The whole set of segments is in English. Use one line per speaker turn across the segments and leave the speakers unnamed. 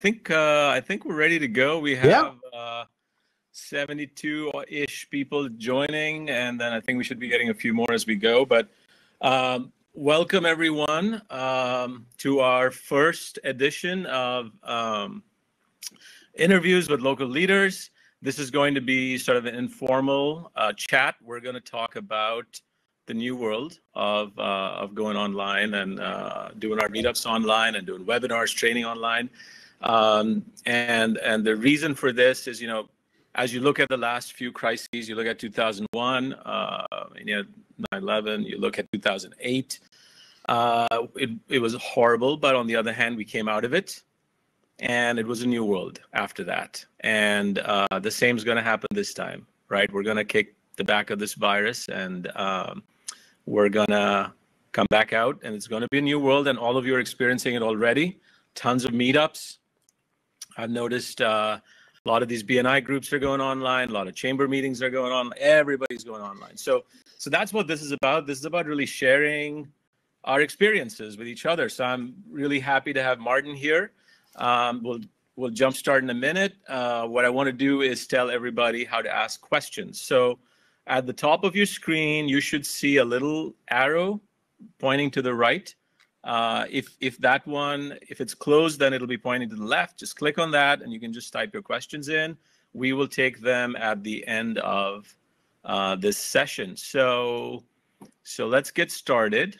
think uh, I think we're ready to go. We have uh, 72-ish people joining, and then I think we should be getting a few more as we go. But um, welcome everyone um, to our first edition of um, interviews with local leaders. This is going to be sort of an informal uh, chat. We're going to talk about the new world of uh, of going online and uh, doing our meetups online and doing webinars, training online. Um, and and the reason for this is, you know, as you look at the last few crises, you look at 2001, uh, you know, 9/11, you look at 2008. Uh, it it was horrible, but on the other hand, we came out of it, and it was a new world after that. And uh, the same is going to happen this time, right? We're going to kick the back of this virus and um, we're gonna come back out, and it's gonna be a new world, and all of you are experiencing it already. Tons of meetups. I've noticed uh, a lot of these BNI groups are going online. A lot of chamber meetings are going on. Everybody's going online. So, so that's what this is about. This is about really sharing our experiences with each other. So I'm really happy to have Martin here. Um, we'll we'll jump start in a minute. Uh, what I want to do is tell everybody how to ask questions. So at the top of your screen, you should see a little arrow pointing to the right. Uh, if if that one, if it's closed, then it'll be pointing to the left. Just click on that, and you can just type your questions in. We will take them at the end of uh, this session. So so let's get started.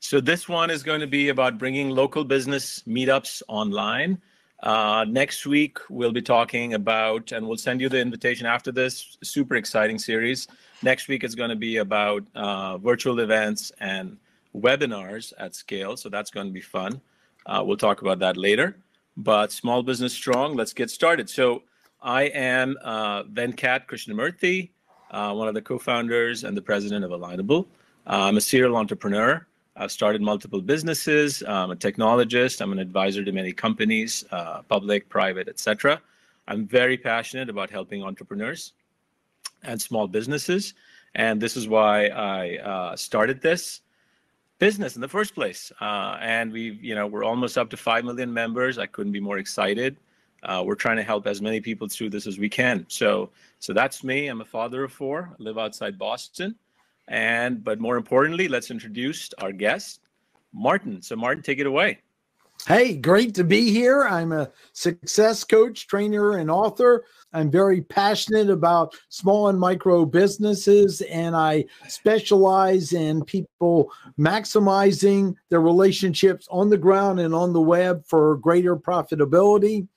So this one is going to be about bringing local business meetups online. Uh, next week, we'll be talking about, and we'll send you the invitation after this super exciting series. Next week is going to be about uh, virtual events and webinars at scale. So that's going to be fun. Uh, we'll talk about that later. But Small Business Strong, let's get started. So I am uh, Venkat Krishnamurthy, uh, one of the co founders and the president of Alignable. I'm a serial entrepreneur. I've started multiple businesses. I'm a technologist. I'm an advisor to many companies, uh, public, private, etc. I'm very passionate about helping entrepreneurs and small businesses, and this is why I uh, started this business in the first place. Uh, and we, you know, we're almost up to five million members. I couldn't be more excited. Uh, we're trying to help as many people through this as we can. So, so that's me. I'm a father of four. I live outside Boston. And but more importantly, let's introduce our guest, Martin. So Martin, take it away.
Hey, great to be here. I'm a success coach, trainer, and author. I'm very passionate about small and micro businesses, and I specialize in people maximizing their relationships on the ground and on the web for greater profitability.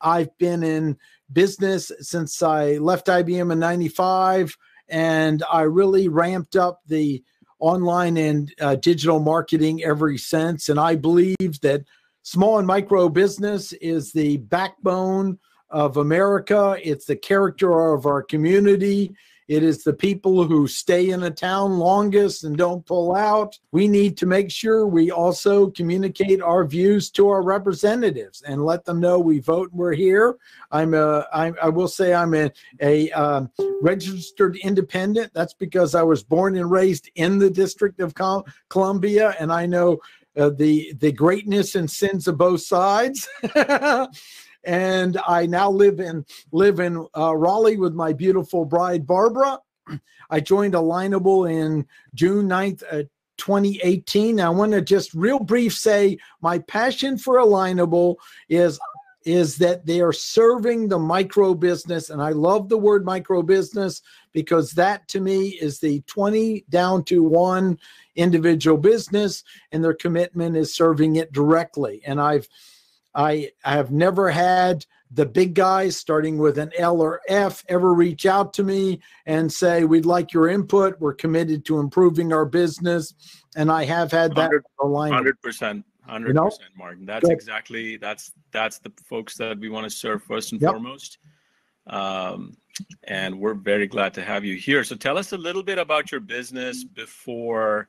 I've been in business since I left IBM in 95 and I really ramped up the online and uh, digital marketing ever since. And I believe that small and micro business is the backbone of America. It's the character of our community. It is the people who stay in a town longest and don't pull out. We need to make sure we also communicate our views to our representatives and let them know we vote and we're here. I'm a, I, I will say I'm a, a um, registered independent. That's because I was born and raised in the District of Columbia and I know uh, the the greatness and sins of both sides. and I now live in live in uh, Raleigh with my beautiful bride Barbara. I joined Alignable in June 9th, uh, 2018. I want to just real brief say my passion for Alignable is is that they are serving the micro business and I love the word micro business because that to me is the 20 down to 1 individual business and their commitment is serving it directly and I've I, I have never had the big guys starting with an L or F ever reach out to me and say, We'd like your input. We're committed to improving our business. And I have had that
100 percent. Hundred percent, Martin. That's Good. exactly that's that's the folks that we want to serve first and yep. foremost. Um, and we're very glad to have you here. So tell us a little bit about your business before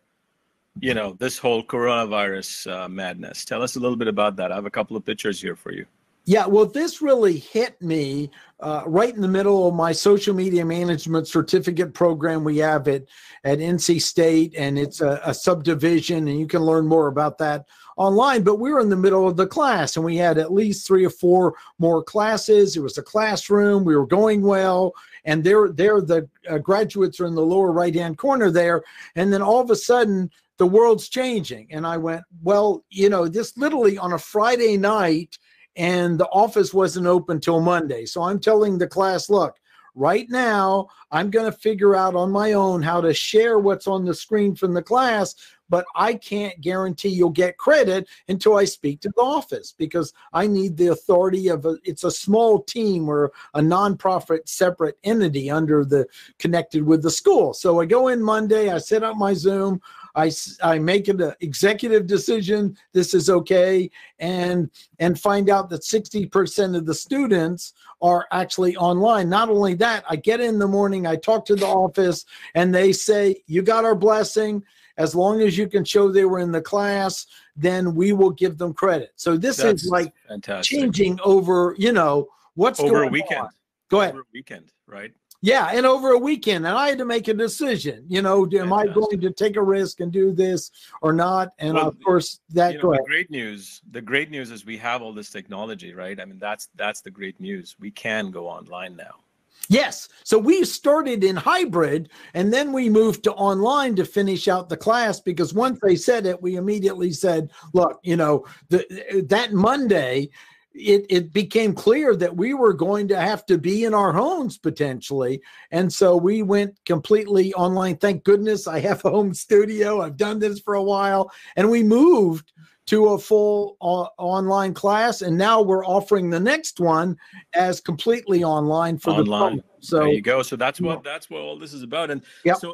you know this whole coronavirus uh, madness tell us a little bit about that i have a couple of pictures here for you
yeah well this really hit me uh, right in the middle of my social media management certificate program we have it at nc state and it's a, a subdivision and you can learn more about that online, but we were in the middle of the class and we had at least three or four more classes. It was a classroom. We were going well. And they're they're the uh, graduates are in the lower right hand corner there. And then all of a sudden, the world's changing. And I went, well, you know, this literally on a Friday night, and the office wasn't open till Monday. So I'm telling the class, look, right now i'm going to figure out on my own how to share what's on the screen from the class but i can't guarantee you'll get credit until i speak to the office because i need the authority of a it's a small team or a nonprofit separate entity under the connected with the school. So i go in monday i set up my zoom I, I make an executive decision this is okay and and find out that 60% of the students are actually online. Not only that i get in the morning i talk to the office and they say you got our blessing as long as you can show they were in the class then we will give them credit so this That's is like fantastic. changing over you know what's
over a weekend on.
go ahead
over a weekend right
yeah, and over a weekend, and I had to make a decision. You know, am I going to take a risk and do this or not? And well, of course, that
you know, the great news. The great news is we have all this technology, right? I mean, that's that's the great news. We can go online now.
Yes. So we started in hybrid and then we moved to online to finish out the class because once they said it, we immediately said, look, you know, the, that Monday, it, it became clear that we were going to have to be in our homes potentially. And so we went completely online. Thank goodness I have a home studio. I've done this for a while. And we moved to a full uh, online class. And now we're offering the next one as completely online for
online. the So there you go. So that's what that's what all this is about. And yep. so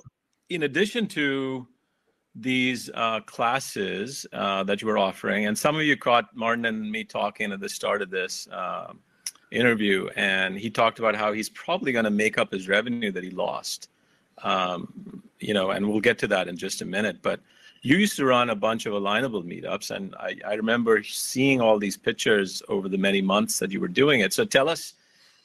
in addition to these uh, classes uh, that you were offering, and some of you caught Martin and me talking at the start of this uh, interview, and he talked about how he's probably going to make up his revenue that he lost. Um, you know, and we'll get to that in just a minute. But you used to run a bunch of alignable meetups, and I, I remember seeing all these pictures over the many months that you were doing it. So tell us.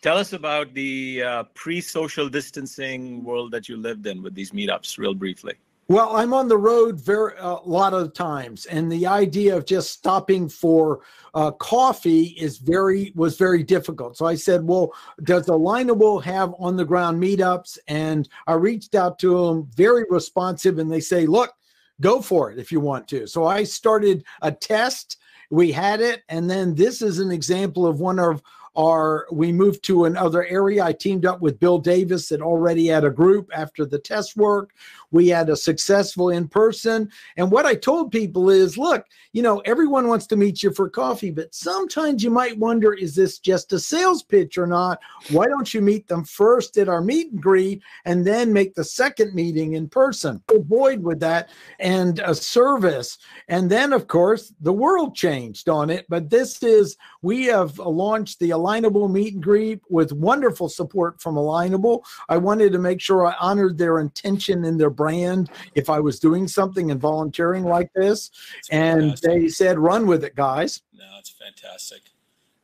Tell us about the uh, pre-social distancing world that you lived in with these meetups, real briefly.
Well, I'm on the road very a lot of times, and the idea of just stopping for uh, coffee is very was very difficult. So I said, "Well, does Alignable have on the ground meetups?" And I reached out to them, very responsive, and they say, "Look, go for it if you want to." So I started a test. We had it, and then this is an example of one of are we moved to another area. I teamed up with Bill Davis that already had a group after the test work. We had a successful in person. And what I told people is look, you know, everyone wants to meet you for coffee, but sometimes you might wonder is this just a sales pitch or not? Why don't you meet them first at our meet and greet and then make the second meeting in person? Avoid with that and a service. And then, of course, the world changed on it. But this is, we have launched the Alignable meet and greet with wonderful support from Alignable. I wanted to make sure I honored their intention and their brand if I was doing something and volunteering like this. That's and fantastic. they said, run with it, guys.
No, it's fantastic.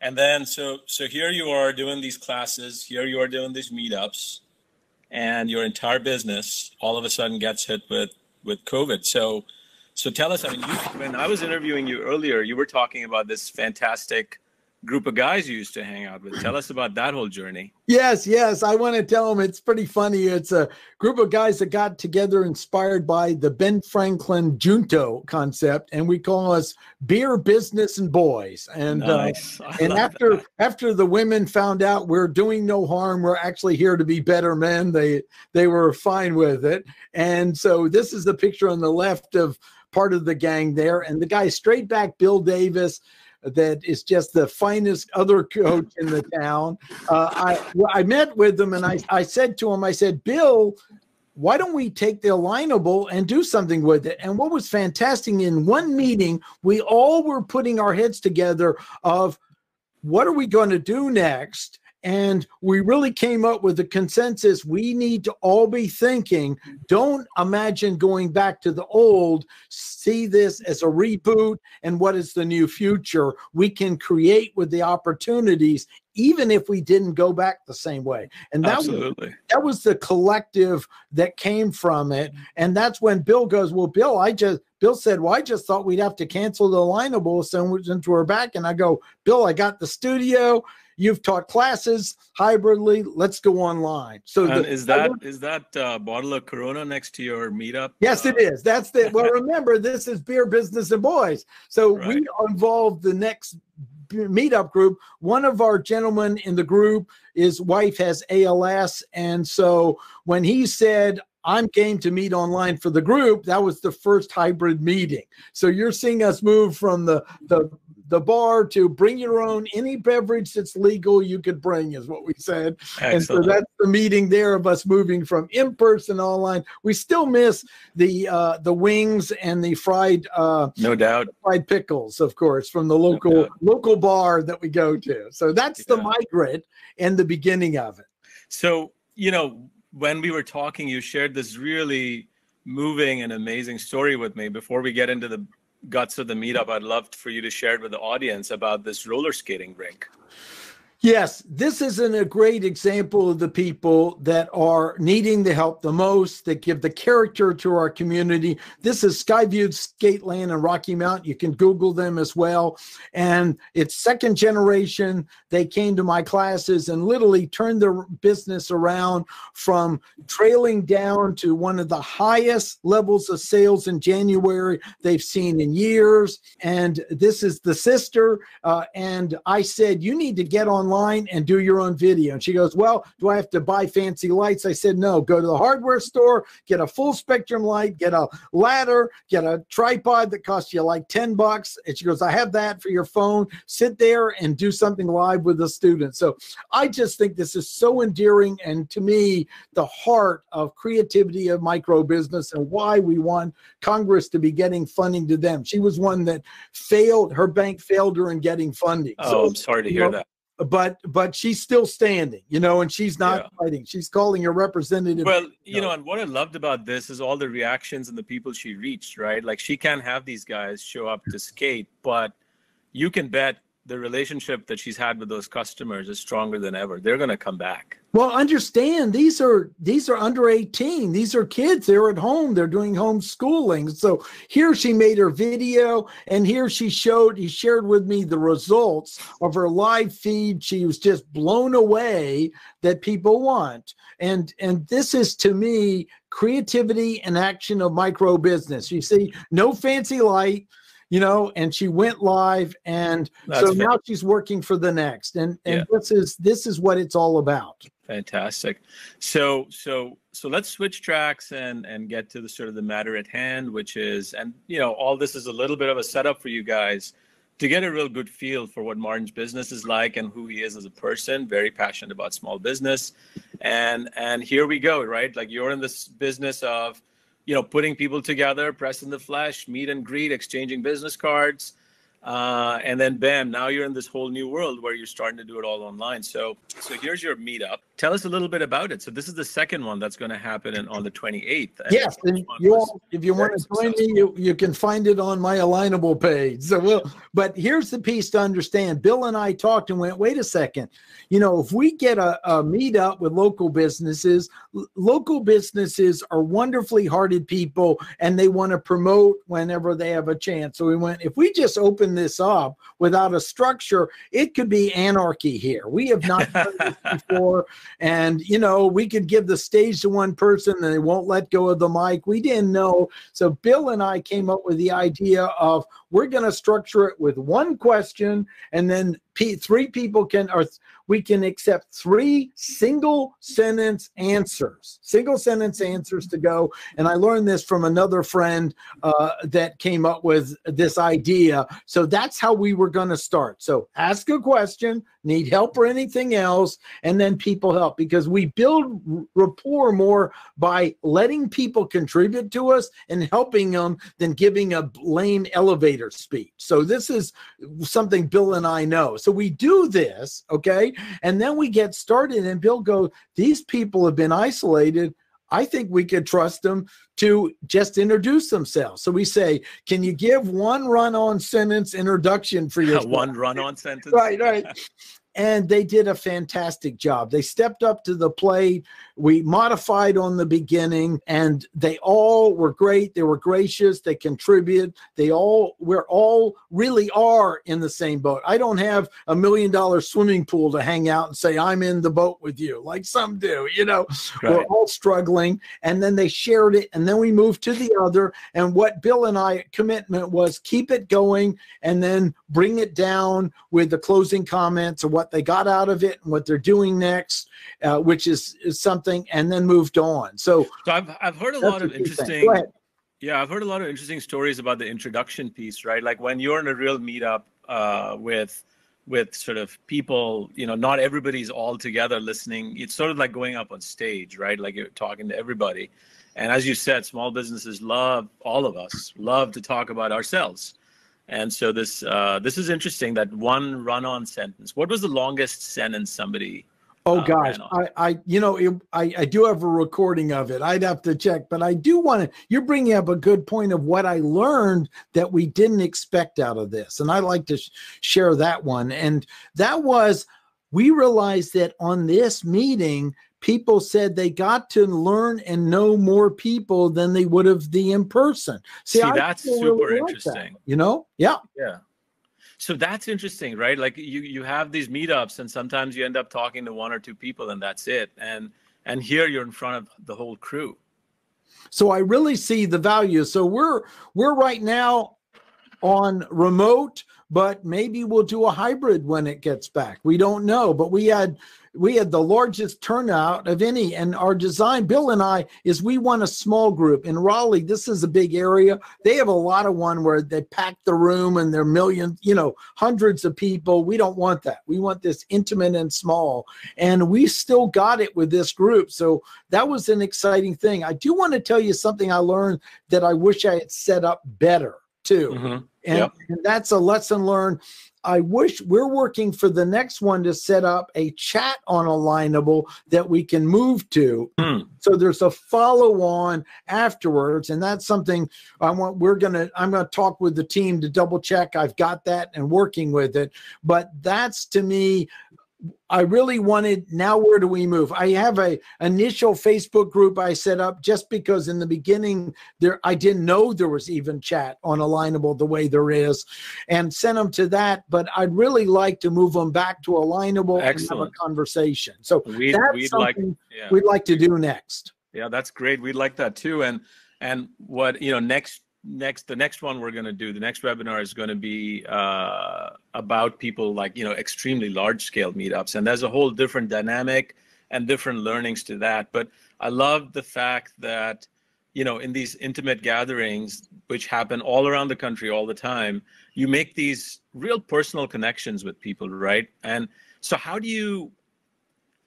And then, so, so here you are doing these classes, here you are doing these meetups, and your entire business all of a sudden gets hit with, with COVID. So, so tell us, I mean, you, when I was interviewing you earlier, you were talking about this fantastic group of guys you used to hang out with. Tell us about that whole journey.
Yes, yes. I want to tell them it's pretty funny. It's a group of guys that got together inspired by the Ben Franklin Junto concept, and we call us beer business and boys. And uh, nice. uh, and after that. after the women found out we're doing no harm, we're actually here to be better men. They they were fine with it. And so this is the picture on the left of part of the gang there, and the guy straight back, Bill Davis that is just the finest other coach in the town. Uh, I I met with him and I, I said to him, I said, Bill, why don't we take the alignable and do something with it? And what was fantastic in one meeting, we all were putting our heads together of what are we going to do next? And we really came up with a consensus. We need to all be thinking, mm-hmm. don't imagine going back to the old. See this as a reboot and what is the new future we can create with the opportunities, even if we didn't go back the same way. And that Absolutely. was that was the collective that came from it. Mm-hmm. And that's when Bill goes, Well, Bill, I just Bill said, Well, I just thought we'd have to cancel the alignable since we're into our back. And I go, Bill, I got the studio. You've taught classes hybridly. Let's go online.
So the, is that is that uh, bottle of Corona next to your meetup?
Yes, uh, it is. That's the well. remember, this is beer business and boys. So right. we involved the next meetup group. One of our gentlemen in the group, his wife has ALS, and so when he said, I'm game to meet online for the group. That was the first hybrid meeting. So you're seeing us move from the the the bar to bring your own any beverage that's legal you could bring is what we said. Excellent. and so that's the meeting there of us moving from in person online. We still miss the uh the wings and the fried uh
no doubt.
fried pickles of course from the local no local bar that we go to. So that's yeah. the migrant and the beginning of it.
So you know when we were talking you shared this really moving and amazing story with me. Before we get into the guts of the meetup, I'd love for you to share it with the audience about this roller skating rink.
Yes, this isn't a great example of the people that are needing the help the most, that give the character to our community. This is Skyview Skateland and Rocky Mount. You can Google them as well. And it's second generation. They came to my classes and literally turned their business around from trailing down to one of the highest levels of sales in January they've seen in years. And this is the sister. Uh, and I said, You need to get on online and do your own video. And she goes, Well, do I have to buy fancy lights? I said, No, go to the hardware store, get a full spectrum light, get a ladder, get a tripod that costs you like 10 bucks. And she goes, I have that for your phone. Sit there and do something live with the students. So I just think this is so endearing and to me, the heart of creativity of micro business and why we want Congress to be getting funding to them. She was one that failed, her bank failed her in getting funding.
Oh, so, I'm sorry to hear know, that
but but she's still standing, you know, and she's not yeah. fighting. She's calling a representative.
Well, you know, and what I loved about this is all the reactions and the people she reached, right? Like she can't have these guys show up to skate, but you can bet the relationship that she's had with those customers is stronger than ever. They're going to come back.
Well, understand these are these are under 18. These are kids. They're at home. They're doing homeschooling. So here she made her video and here she showed he shared with me the results of her live feed. She was just blown away that people want. And and this is to me creativity and action of micro business. You see, no fancy light you know, and she went live, and That's so now she's working for the next, and and yeah. this is this is what it's all about.
Fantastic. So so so let's switch tracks and and get to the sort of the matter at hand, which is, and you know, all this is a little bit of a setup for you guys to get a real good feel for what Martin's business is like and who he is as a person. Very passionate about small business, and and here we go, right? Like you're in this business of you know, putting people together, press in the flesh, meet and greet, exchanging business cards, uh, and then bam, now you're in this whole new world where you're starting to do it all online. So, so here's your meetup. Tell us a little bit about it. So this is the second one that's going to happen in, on the 28th.
Yes, you all, if you want to join me, you, you can find it on my alignable page. So, we'll, but here's the piece to understand. Bill and I talked and went, wait a second. You know, if we get a, a meetup with local businesses, local businesses are wonderfully hearted people, and they want to promote whenever they have a chance. So we went, if we just open this up without a structure, it could be anarchy here. We have not done this before. And, you know, we could give the stage to one person and they won't let go of the mic. We didn't know. So Bill and I came up with the idea of we're going to structure it with one question and then Three people can, or we can accept three single sentence answers, single sentence answers to go. And I learned this from another friend uh, that came up with this idea. So that's how we were going to start. So ask a question, need help or anything else, and then people help because we build rapport more by letting people contribute to us and helping them than giving a lame elevator speech. So this is something Bill and I know. So we do this, okay? And then we get started, and Bill goes, These people have been isolated. I think we could trust them to just introduce themselves. So we say, Can you give one run on sentence introduction for your
one run on sentence?
Right, right. And they did a fantastic job. They stepped up to the plate. We modified on the beginning, and they all were great. They were gracious. They contributed. They all we're all really are in the same boat. I don't have a million dollar swimming pool to hang out and say I'm in the boat with you, like some do. You know, right. we're all struggling, and then they shared it, and then we moved to the other. And what Bill and I commitment was keep it going, and then bring it down with the closing comments of what they got out of it and what they're doing next, uh, which is, is something, and then moved on. So,
so I've, I've heard a lot of interesting. Yeah, I've heard a lot of interesting stories about the introduction piece, right? Like when you're in a real meetup uh, with with sort of people, you know, not everybody's all together listening. It's sort of like going up on stage, right? Like you're talking to everybody. And as you said, small businesses love all of us love to talk about ourselves. And so this uh, this is interesting. That one run-on sentence. What was the longest sentence somebody?
Oh uh, gosh, I, I, you know, it, I, I do have a recording of it. I'd have to check, but I do want to. You're bringing up a good point of what I learned that we didn't expect out of this, and I like to sh- share that one. And that was, we realized that on this meeting, people said they got to learn and know more people than they would have the in person.
See, See that's super really interesting. Like
that, you know? Yeah.
Yeah. So that's interesting, right? Like you you have these meetups and sometimes you end up talking to one or two people and that's it. And and here you're in front of the whole crew.
So I really see the value. So we're we're right now on remote, but maybe we'll do a hybrid when it gets back. We don't know, but we had we had the largest turnout of any and our design. Bill and i is we want a small group in raleigh. This is a big area. They have a lot of one where they pack the room and they're millions you know hundreds of people. We don't want that. We want this intimate and small. And we still got it with this group. So that was an exciting thing. I do want to tell you something i learned that i wish i had set up better too. Mm-hmm. And, yep. and that's a lesson learned I wish we're working for the next one to set up a chat on Alignable that we can move to. Mm. So there's a follow on afterwards. And that's something I want, we're going to, I'm going to talk with the team to double check. I've got that and working with it. But that's to me I really wanted now where do we move? I have a initial Facebook group I set up just because in the beginning there I didn't know there was even chat on Alignable the way there is and sent them to that, but I'd really like to move them back to Alignable Excellent. and have a conversation. So we'd, that's we'd something like, yeah. we'd like to do next.
Yeah, that's great. We'd like that too. And and what you know next next the next one we're going to do the next webinar is going to be uh, about people like you know extremely large scale meetups. And there's a whole different dynamic and different learnings to that. But i love the fact that you know in these intimate gatherings which happen all around the country all the time you make these real personal connections with people right? And so how do you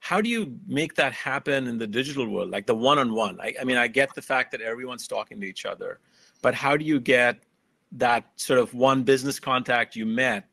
how do you make that happen in the digital world like the one-on-one? I, I mean i get the fact that everyone's talking to each other but how do you get that sort of one business contact you met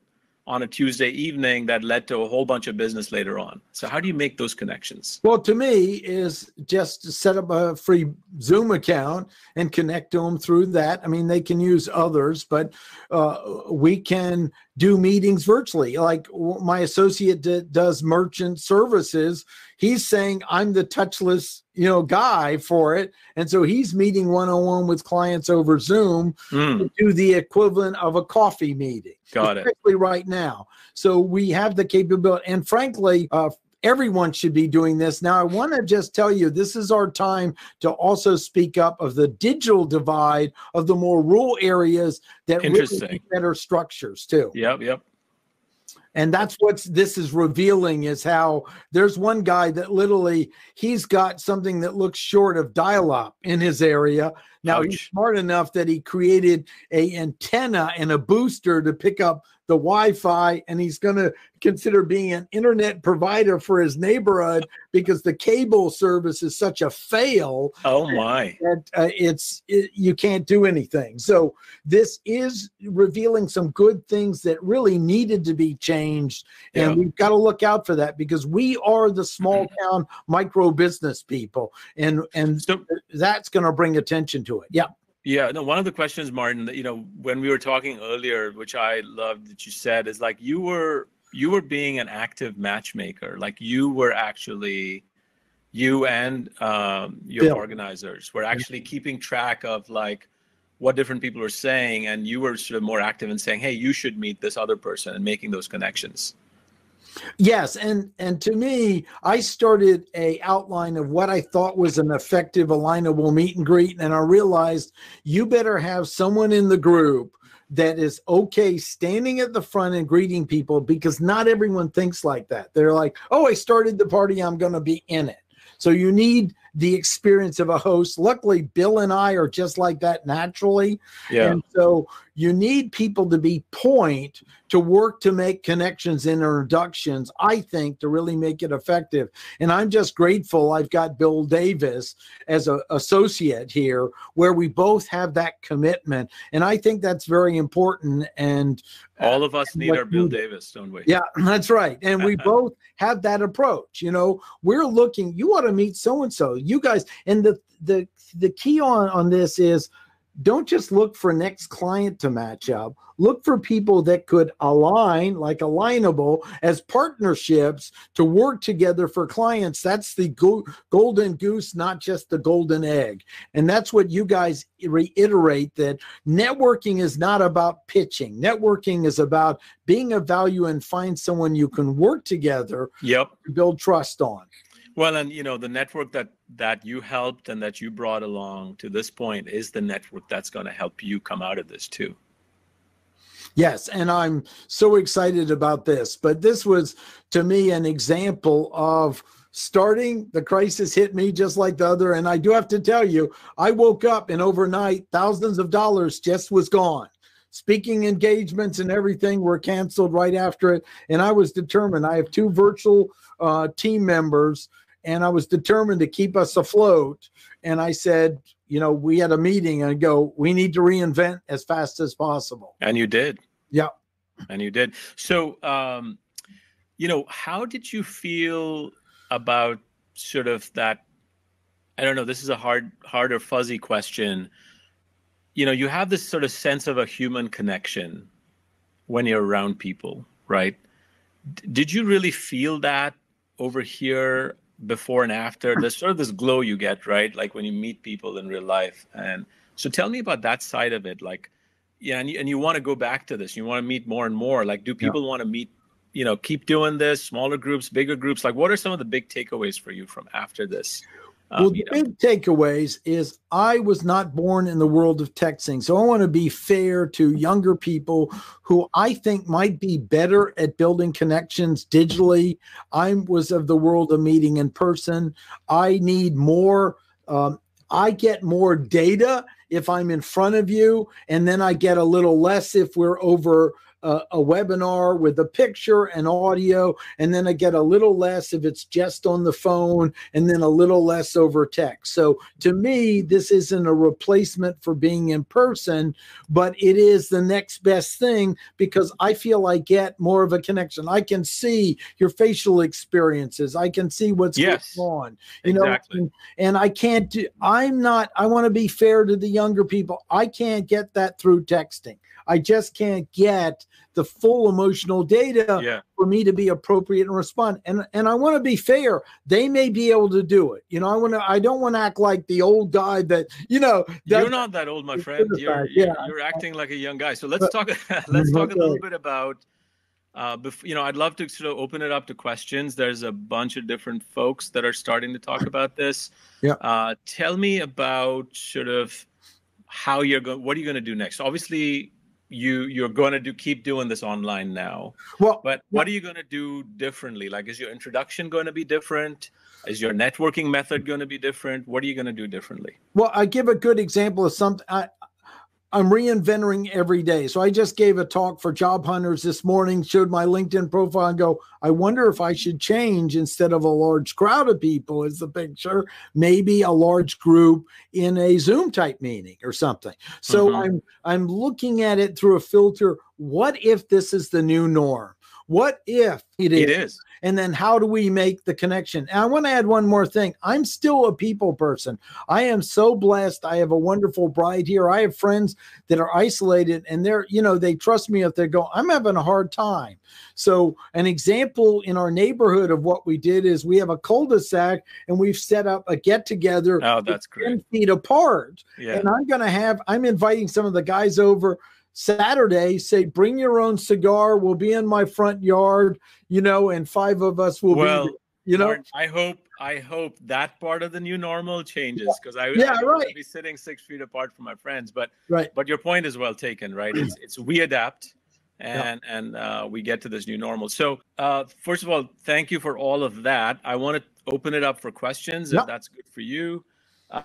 on a Tuesday evening that led to a whole bunch of business later on. So how do you make those connections?
Well, to me is just set up a free Zoom account and connect to them through that. I mean, they can use others, but uh, we can do meetings virtually. Like my associate d- does merchant services. He's saying I'm the touchless you know guy for it and so he's meeting one-on-one with clients over zoom mm. to do the equivalent of a coffee meeting
got it
right now so we have the capability and frankly uh, everyone should be doing this. Now i want to just tell you this is our time to also speak up of the digital divide of the more rural areas that really better structures too.
Yep yep.
And that's what this is revealing is how there's one guy that literally he's got something that looks short of dial-up in his area. Now Ouch. he's smart enough that he created a antenna and a booster to pick up the Wi-Fi, and he's going to consider being an internet provider for his neighborhood because the cable service is such a fail.
Oh my!
That uh, it's it, you can't do anything. So this is revealing some good things that really needed to be changed, and yeah. we've got to look out for that because we are the small town micro business people, and and so, that's going to bring attention to it. Yeah.
Yeah, no, one of the questions, Martin, that, you know, when we were talking earlier, which I loved that you said, is like you were you were being an active matchmaker. Like you were actually, you and um, your organizers were actually keeping track of like what different people are saying, and you were sort of more active in saying, "Hey, you should meet this other person," and making those connections.
Yes, and and to me, I started a outline of what I thought was an effective alignable meet and greet, and I realized you better have someone in the group that is okay standing at the front and greeting people because not everyone thinks like that. They're like, "Oh, I started the party, I'm going to be in it." So you need the experience of a host. Luckily, Bill and I are just like that naturally.
Yeah.
And so you need people to be point to work to make connections and introductions, I think, to really make it effective. And I'm just grateful I've got Bill Davis as an associate here, where we both have that commitment. And I think that's very important. And uh,
All of us need our Bill Davis, don't we?
yeah, that's right. And we both have that approach. You know, we're looking, you want to meet so and so. You guys, and the the the key on on this is don't just look for next client to match up. Look for people that could align, like alignable, as partnerships to work together for clients. That's the go- golden goose, not just the golden egg. And that's what you guys reiterate that networking is not about pitching. Networking is about being of value and find someone you can work together
Yep.
to build trust on.
Well, and you know, the network that that you helped and that you brought along to this point is the network that's going to help you come out of this too.
Yes, and I'm so excited about this. But this was to me an example of starting the crisis hit me just like the other and I do have to tell you, I woke up and overnight thousands of dollars just was gone. Speaking engagements and everything were canceled right after it and I was determined. I have two virtual uh, team members and I was determined to keep us afloat and I said, you know, we had a meeting and I go, we need to reinvent as fast as possible.
And you did.
Yeah.
And you did. So, um, you know, how did you feel about sort of that? I don't know. This is a hard, hard or fuzzy question. You know, you have this sort of sense of a human connection when you're around people, right? D- did you really feel that over here before and after? There's sort of this glow you get, right? Like when you meet people in real life. And so tell me about that side of it. Like, yeah, and you, and you want to go back to this. You want to meet more and more. Like, do people want to meet? You know, keep doing this. Smaller groups, bigger groups. Like, what are some of the big takeaways for you from after this? Um,
well, the
meetup?
big takeaways is I was not born in the world of texting. So I want to be fair to younger people who I think might be better at building connections digitally. I was of the world of meeting in person. I need more. Um, I get more data if I'm in front of you, and then I get a little less if we're over a, a webinar with a picture and audio, and then I get a little less if it's just on the phone, and then a little less over text. So to me, this isn't a replacement for being in person, but it is the next best thing because I feel I get more of a connection. I can see your facial experiences. I can see what's
Yes.
going on. You know,
Exactly.
and, and I can't do, I'm not, I want to be fair to the younger people. I can't get that through texting. I just can't get the full emotional data
yeah,
for me to be appropriate and respond. And and I want to be fair. They may be able to do it. You know, I want to. I don't want to act like the old guy that you know.
you're not that old, my friend. You're, you're,
yeah.
you're acting like a young guy. So let's talk. let's talk a little bit about. Uh, bef- you know, I'd love to sort of open it up to questions. There's a bunch of different folks that are starting to talk about this.
Yeah.
Uh, tell me about sort of how you're going. What are you going to do next? Obviously, you you're going to do keep doing this online now.
Well,
But what are you going to do differently? Like, is your introduction going to be different? Is your networking method going to be different? What are you going to do differently?
Well, I give a good example of something. I, I'm reinventing every day. So I just gave a talk for job hunters this morning, showed my LinkedIn profile and go, I wonder if I should change instead of a large crowd of people is the picture, maybe a large group in a Zoom type meeting or something. So
Mhm.
I'm I'm looking at it through a filter. What if this is the new norm? What if it is?
It is.
And then how do we make the connection? And I want to add one more thing. I'm still a people person. I am so blessed. I have a wonderful bride here. I have friends that are isolated and they're, you know, they trust me if they go, I'm having a hard time. So, an example in our neighborhood of what we did is we have a cul-de-sac and we've set up a get together.
Oh, that's great.
10 feet apart.
Yeah.
And I'm going to have, I'm inviting some of the guys over Saturday, say, bring your own cigar. We'll be in my front yard, you know, and five of us will
well,
be, you know.
Martin, I hope, I hope that part of the new normal changes because I,
Yeah,
I don't
right.
be sitting six feet apart from my friends. But
Right.
but your point is well taken, right? It's it's we adapt and and uh, we get to this new normal. So uh, first of all, thank you for all of that. I want to open it up for questions
Yeah.
if that's good for you.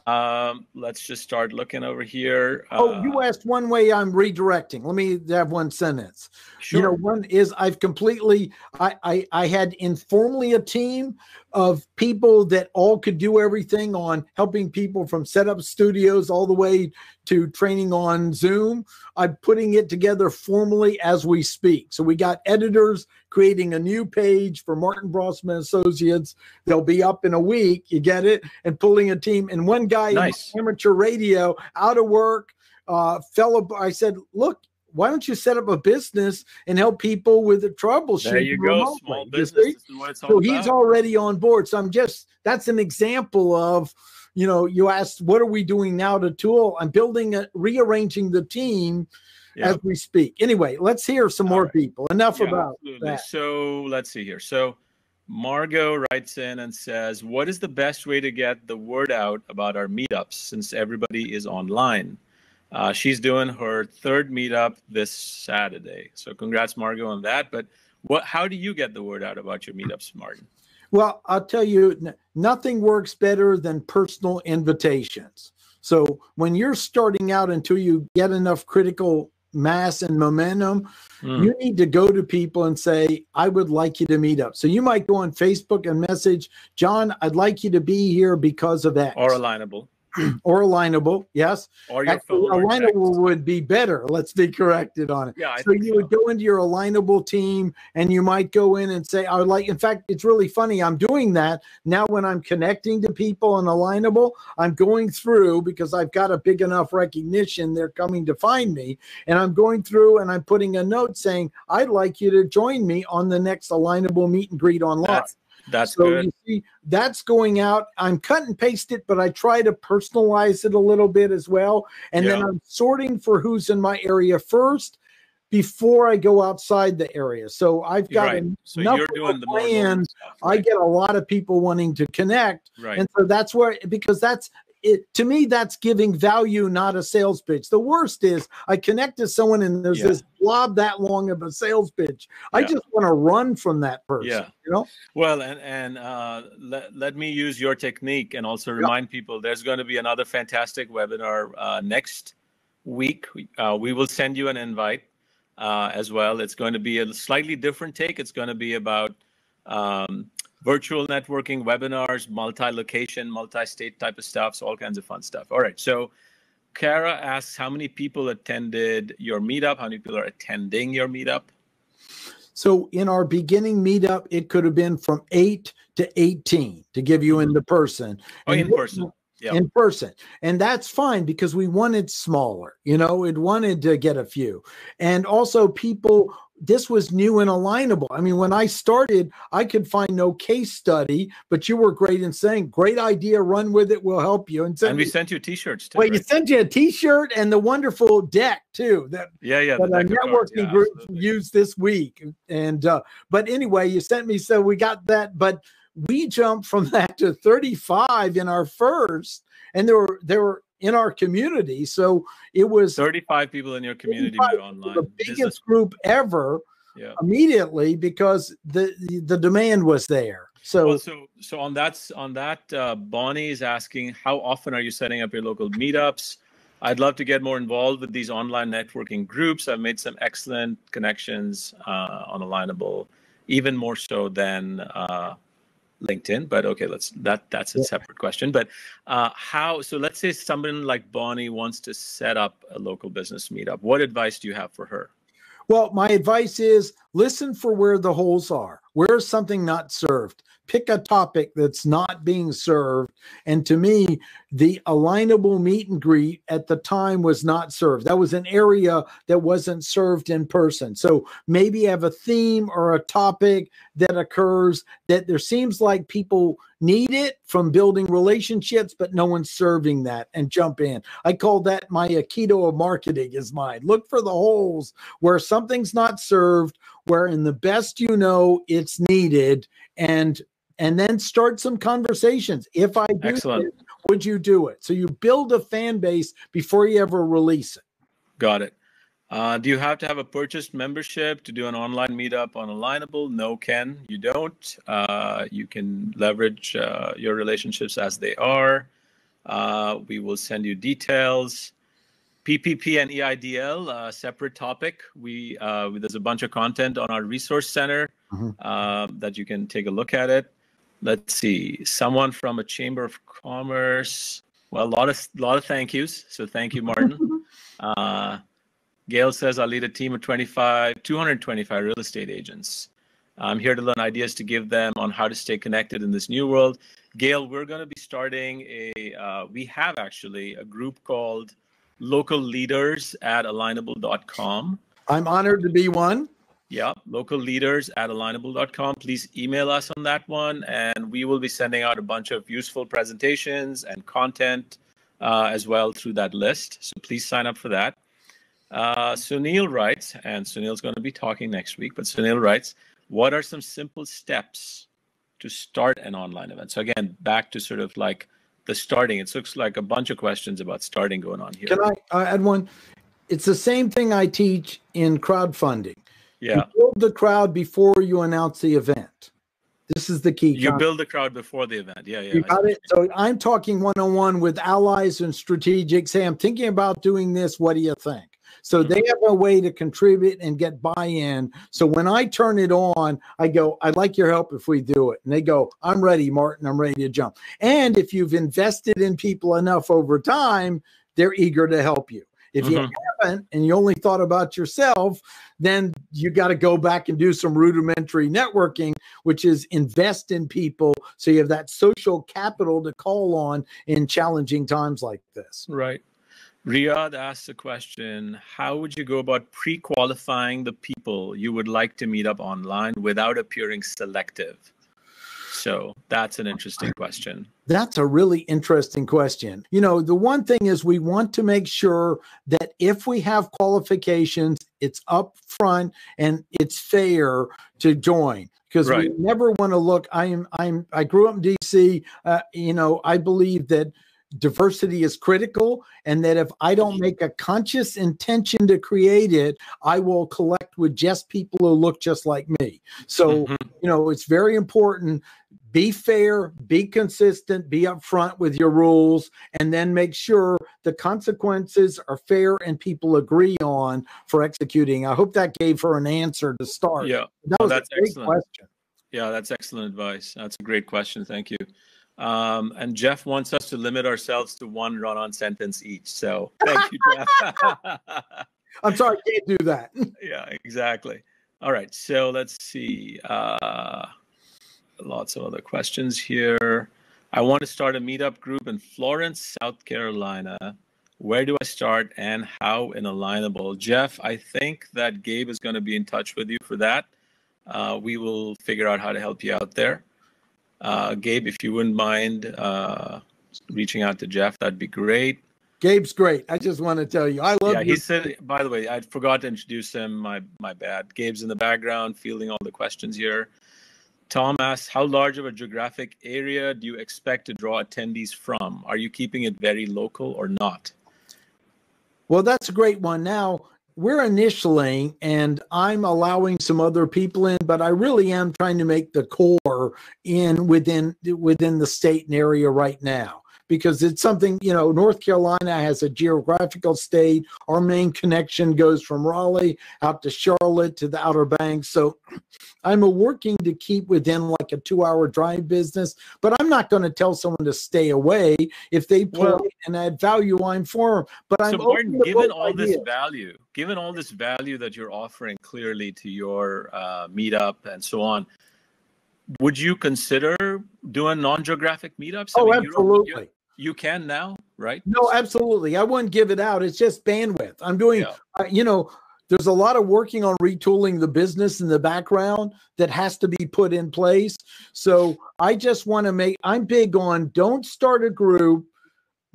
Um, let's just start looking over here.
Oh, you
Uh,
asked one way I'm redirecting. Let me have one sentence.
sure.
You know, one is I've completely I, I I had informally a team of people that all could do everything on helping people from set up studios all the way to training on Zoom. I'm putting it together formally as we speak. So we got editors creating a new page for Martin Brossman Associates. They'll be up in a week. You get it? And pulling a team. And one guy
Nice.
in amateur radio out of work, uh, fellow. I said, look. Why don't you set up a business and help people with the troubleshooting?
there you go.
remotely?
Small business.
see?
This is what it's
So
about.
he's already on board. So I'm just that's an example of, you know, you asked what are we doing now to tool? I'm building a rearranging the team
Yeah.
as we speak. Anyway, let's hear some
All
more
right.
people. Enough
Yeah,
about
absolutely.
that.
So let's see here. So Margot writes in and says, "What is the best way to get the word out about our meetups since everybody is online?" Uh, she's doing her third meetup this Saturday. So congrats, Margot, on that. But what? How do you get the word out about your meetups, Martin?
Well, I'll tell you, nothing works better than personal invitations. So when you're starting out until you get enough critical mass and momentum,
Hmm.
you need to go to people and say, I would like you to meet up. So you might go on Facebook and message, John, I'd like you to be here because of X.
Or alignable,
or alignable. Yes.
or your
Actually,
phone. or text.
alignable would be better. Let's be corrected on it.
Yeah, I
so you
so.
would go into your alignable team and you might go in and say, I would like, in fact, it's really funny. I'm doing that now when I'm connecting to people on alignable. I'm going through because I've got a big enough recognition. They're coming to find me. And I'm going through and I'm putting a note saying, I'd like you to join me on the next alignable meet and greet online.
That's that's
so
good.
you see, that's going out. I'm cut and paste it, but I try to personalize it a little bit as well. And then I'm sorting for who's in my area first before I go outside the area. So I've got
right. So
enough
you're
of a
doing the more
plan.
normal
I get a lot of people wanting to connect.
right.
And so that's where, because that's it to me, that's giving value, not a sales pitch. The worst is I connect to someone and there's
Yeah.
this blob that long of a sales pitch. I just want to run from that person.
Yeah.
You know?
Well, and and uh, let let me use your technique and also remind people there's going to be another fantastic webinar uh, next week. Uh, we will send you an invite uh, as well. It's going to be a slightly different take. It's going to be about um, virtual networking, webinars, multi-location, multi-state type of stuff. So all kinds of fun stuff. All right. So Kara asks, how many people attended your meetup? How many people are attending your meetup?
So in our beginning meetup, it could have been from eight to 18 to give you in the person.
Oh, in person. Yeah.
In person. And that's fine because we wanted smaller, you know, it wanted to get a few. And also people, this was new and alignable. I mean, when I started, I could find no case study, but you were great in saying, great idea, run with it, we'll help you. And, send
And we
me-
sent you T-shirts too.
well, you sent you a t-shirt and the wonderful deck too. That
Yeah, yeah. the
that our
deck of cards,
networking
yeah,
group
absolutely.
used this week. And uh, but anyway, you sent me so we got that, but we jumped from that to 35 in our first, and there were there were in our community. So it was
35 people in your community online.
the
Business-
biggest group ever
yeah.
immediately because the the, the demand was there. So
Well, so so on that on that, uh, Bonnie is asking, how often are you setting up your local meetups? I'd love to get more involved with these online networking groups. I've made some excellent connections uh, on Alignable, even more so than uh, LinkedIn. But okay, let's that that's a
Yeah.
separate question. But uh, how? So let's say someone like Bonnie wants to set up a local business meetup. What advice do you have for her?
Well, my advice is listen for where the holes are. Where is something not served? pick a topic that's not being served. And to me, the alignable meet and greet at the time was not served. That was an area that wasn't served in person. So maybe have a theme or a topic that occurs that there seems like people need it from building relationships, but no one's serving that and jump in. I call that my Aikido of marketing is mine. Look for the holes where something's not served, where in the best you know it's needed and and then start some conversations. If I do
Excellent.
This, would you do it? So you build a fan base before you ever release it.
Got it. Uh, do you have to have a purchased membership to do an online meetup on Alignable? No, Ken, you don't. Uh, you can leverage uh, your relationships as they are. Uh, we will send you details. PPP and EIDL, uh, separate topic. We uh, there's a bunch of content on our resource center mm-hmm. that you can take a look at it. Let's see. Someone from a chamber of commerce. Well a lot of lot of thank yous. So thank you martin. Uh, gail says i lead a team of 25 225 real estate agents. I'm here to learn ideas to give them on how to stay connected in this new world. Gail we're going to be starting a uh, we have actually a group called local leaders at alignable.com
i'm honored to be one
yeah, local leaders at alignable.com. Please email us on that one, and we will be sending out a bunch of useful presentations and content uh, as well through that list. So please sign up for that. Uh, Sunil writes, and Sunil's going to be talking next week, but Sunil writes, what are some simple steps to start an online event? So again, back to sort of like the starting. It looks like a bunch of questions about starting going on here.
Can I add one? It's the same thing I teach in crowdfunding
yeah.
You build the crowd before you announce the event. This is the key.
You concept. build the crowd before the event. Yeah, yeah.
You got it. So I'm talking one on one with allies and strategics. Say, I'm thinking about doing this. What do you think? So they have a way to contribute and get buy in. So when I turn it on, I go, I'd like your help if we do it. And they go, I'm ready, Martin. I'm ready to jump. And if you've invested in people enough over time, they're eager to help you. If mm-hmm. you haven't and you only thought about yourself, then you got to go back and do some rudimentary networking, which is invest in people so you have that social capital to call on in challenging times like this.
Right. Riyadh asked a question How would you go about pre qualifying the people you would like to meet up online without appearing selective? So that's an interesting question.
That's a really interesting question. You know, the one thing is we want to make sure that if we have qualifications, it's up front and it's fair to join because right. we never want to look i'm i'm i grew up in dc uh, you know i believe that diversity is critical and that if i don't make a conscious intention to create it i will collect with just people who look just like me so mm-hmm. you know it's very important be fair, be consistent, be upfront with your rules, and then make sure the consequences are fair and people agree on for executing. I hope that gave her an answer to start.
Yeah,
that was that's a great excellent. question.
Yeah, that's excellent advice. That's a great question. Thank you. Um, and Jeff wants us to limit ourselves to one run-on sentence each. So thank you, Jeff.
I'm sorry, I can't do that.
yeah, exactly. All right, so let's see. Uh, lots of other questions here. I want to start a meetup group in Florence, South Carolina. Where do I start and how in Alignable? Jeff, I think that Gabe is going to be in touch with you for that. Uh, we will figure out how to help you out there. Uh, Gabe, if you wouldn't mind uh, reaching out to Jeff, that'd be great.
Gabe's great. I just want to tell you, I love.
Yeah, he said. By the way, I forgot to introduce him. My my bad. Gabe's in the background, fielding all the questions here. Tom asks, how large of a geographic area do you expect to draw attendees from? Are you keeping it very local or not?
Well, that's a great one. Now, we're initialing and I'm allowing some other people in, but I really am trying to make the core in within within the state and area right now because it's something, you know, North Carolina has a geographical state. Our main connection goes from Raleigh out to Charlotte to the Outer Banks. So I'm working to keep within like a two hour drive business, but I'm not going to tell someone to stay away if they play well, and add value. I'm for them. But I'm
so Martin, given all ideas. this value, given all this value that you're offering clearly to your uh, meetup and so on, would you consider doing non-geographic meetups?
Oh, I mean, absolutely. You're,
can now, right?
No, absolutely. I wouldn't give it out. It's just bandwidth. I'm doing, yeah. uh, you know, there's a lot of working on retooling the business in the background that has to be put in place. So I just want to make, I'm big on don't start a group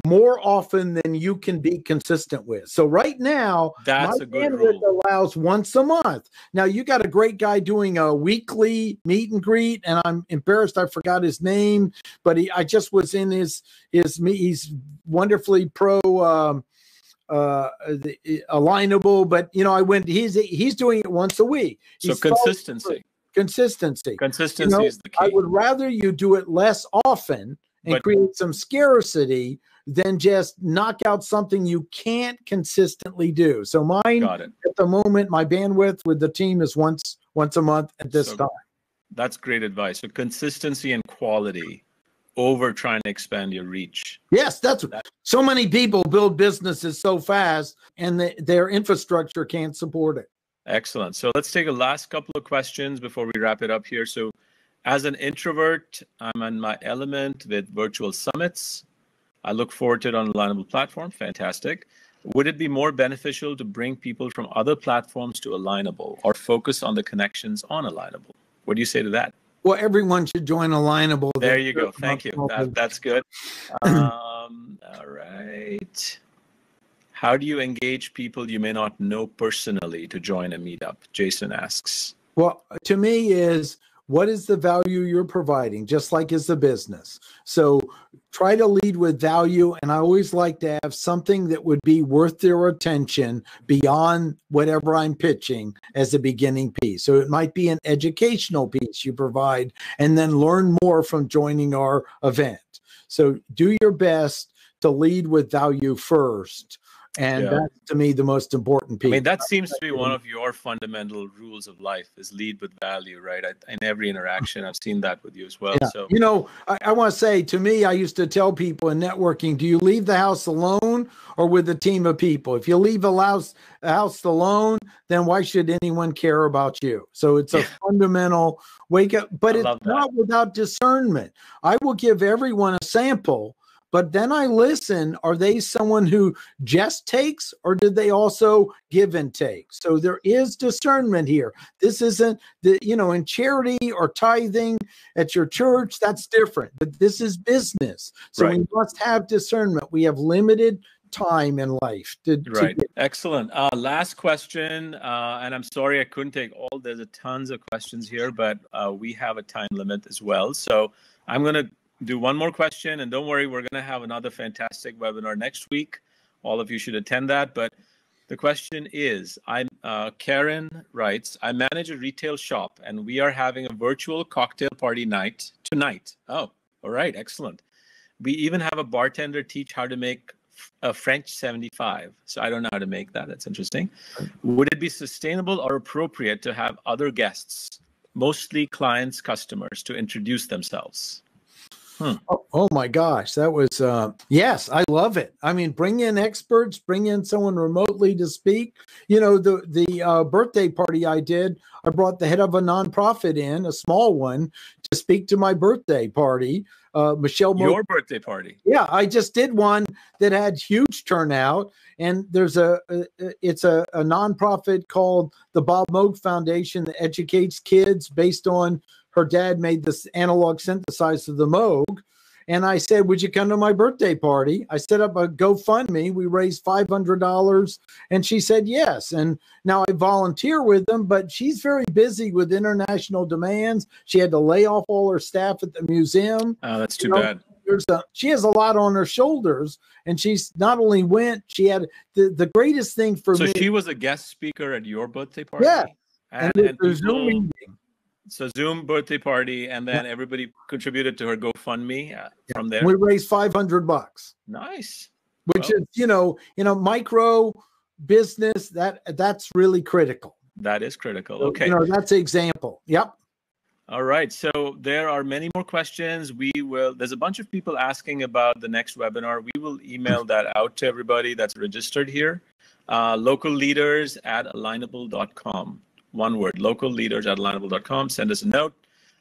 more often than you can be consistent with. So right now,
that's a good rule.
allows once a month. Now you got a great guy doing a weekly meet and greet, and I'm embarrassed I forgot his name, but he I just was in his his he's wonderfully pro um, uh alignable, but you know I went he's he's doing it once a week.
So consistency.
Consistency.
Consistency you know, is the key. I
would rather you do it less often and but, create some scarcity than just knock out something you can't consistently do. So mine at the moment, my bandwidth with the team is once once a month at this so, time.
That's great advice. So consistency and quality over trying to expand your reach.
Yes, that's that, so many people build businesses so fast and the, their infrastructure can't support it.
Excellent. So let's take a last couple of questions before we wrap it up here. So as an introvert, I'm in my element with virtual summits. I look forward to it on Alignable platform. Fantastic. Would it be more beneficial to bring people from other platforms to Alignable or focus on the connections on Alignable? What do you say to that?
Well, everyone should join Alignable.
There you go. Thank you. That, that's good. Um, all right. How do you engage people you may not know personally to join a meetup? Jason asks.
Well, to me is what is the value you're providing just like as a business so try to lead with value and i always like to have something that would be worth their attention beyond whatever i'm pitching as a beginning piece. So it might be an educational piece you provide and then learn more from joining our event. So do your best to lead with value first and yeah. that's to me the most important piece.
I mean, that seems to be one of your fundamental rules of life: is lead with value, right? I, in every interaction, I've seen that with you as well. Yeah. So,
you know, I, I want to say to me, I used to tell people in networking: Do you leave the house alone or with a team of people? If you leave a house, a house alone, then why should anyone care about you? So it's a yeah. fundamental wake up, but I it's not without discernment. I will give everyone a sample but then I listen. Are they someone who just takes, or did they also give and take? So there is discernment here. This isn't the, you know, in charity or tithing at your church, that's different. But this is business. So right. we must have discernment. We have limited time in life. To,
right. Excellent. Uh, last question, uh, and I'm sorry I couldn't take all. There's a tons of questions here, but uh, we have a time limit as well. So I'm going to do one more question, and don't worry, we're going to have another fantastic webinar next week. All of you should attend that. But the question is, I'm uh, Karen writes, I manage a retail shop, and we are having a virtual cocktail party night tonight. Oh, all right, excellent. We even have a bartender teach how to make a French 75. So I don't know how to make that. That's interesting. Would it be sustainable or appropriate to have other guests, mostly clients, customers, to introduce themselves?
Hmm. Oh, oh, my gosh, that was uh, yes, I love it. I mean, bring in experts, bring in someone remotely to speak. You know, the the uh, birthday party I did, I brought the head of a nonprofit in, a small one, to speak to my birthday party. Uh, Michelle,
Mo- your birthday party?
Yeah, I just did one that had huge turnout, and there's a, a it's a, a nonprofit called the Bob Moog Foundation that educates kids based on her dad made this analog synthesizer of the Moog. And I said, Would you come to my birthday party? I set up a GoFundMe. We raised $500. And she said, Yes. And now I volunteer with them, but she's very busy with international demands. She had to lay off all her staff at the museum.
Oh, that's too you know, bad.
There's a, she has a lot on her shoulders. And she's not only went, she had the, the greatest thing for
so
me.
So she was a guest speaker at your birthday party?
Yeah. And, and, and people,
meeting So Zoom birthday party, and then everybody contributed to her GoFundMe uh, from there.
We raised 500 bucks,
Nice.
which
Well-
is, you know, you know, micro business that that's really critical.
That is critical.
So,
Okay.
You know, that's the example. Yep.
All right. So there are many more questions. We will, there's a bunch of people asking about the next webinar. We will email that out to everybody that's registered here. Uh, local leaders at alignable.com. One word, local leaders at alignable.com. Send us a note.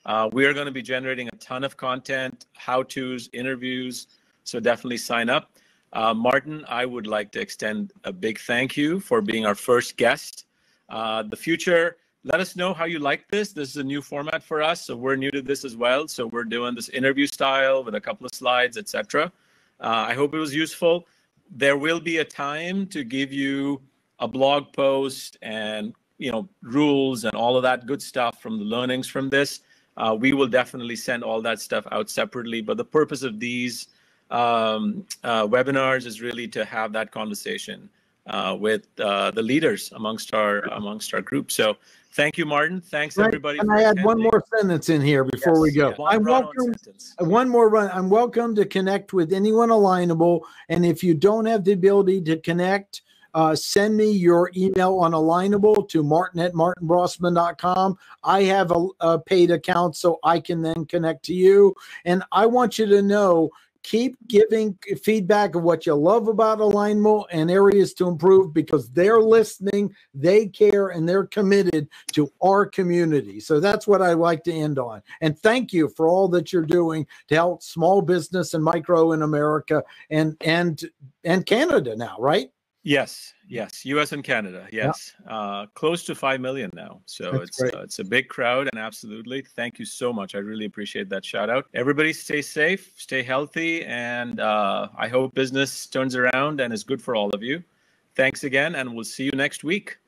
Uh, we are going to be generating a ton of content, how to's, interviews. So definitely sign up. Uh, Martin, I would like to extend a big thank you for being our first guest. Uh, the future, let us know how you like this. This is a new format for us, so we're new to this as well. So we're doing this interview style with a couple of slides, etc. Uh, I hope it was useful. There will be a time to give you a blog post and you know rules and all of that good stuff from the learnings from this. Uh, we will definitely send all that stuff out separately. But the purpose of these um, uh, webinars is really to have that conversation uh, with uh, the leaders amongst our amongst our group. So thank you, Martin. Thanks
Right,
everybody.
And I had one more sentence in here before we go.
yeah. One
I'm
sentence.
Uh, One more run. I'm welcome to connect with anyone alignable. And if you don't have the ability to connect, uh, send me your email on alignable to martin at martinbrossman.com. I have a, a paid account so I can then connect to you. And I want you to know keep giving feedback of what you love about alignable and areas to improve because they're listening, they care, and they're committed to our community. So that's what I like to end on. And thank you for all that you're doing to help small business and micro in America and and and Canada now, right?
Yes, yes, U.S. and Canada. Yes, uh, close to five million now. So
That's
it's uh, it's a big crowd, and absolutely, thank you so much. I really appreciate that shout out. Everybody, stay safe, stay healthy, and uh, I hope business turns around and is good for all of you. Thanks again, and we'll see you next week.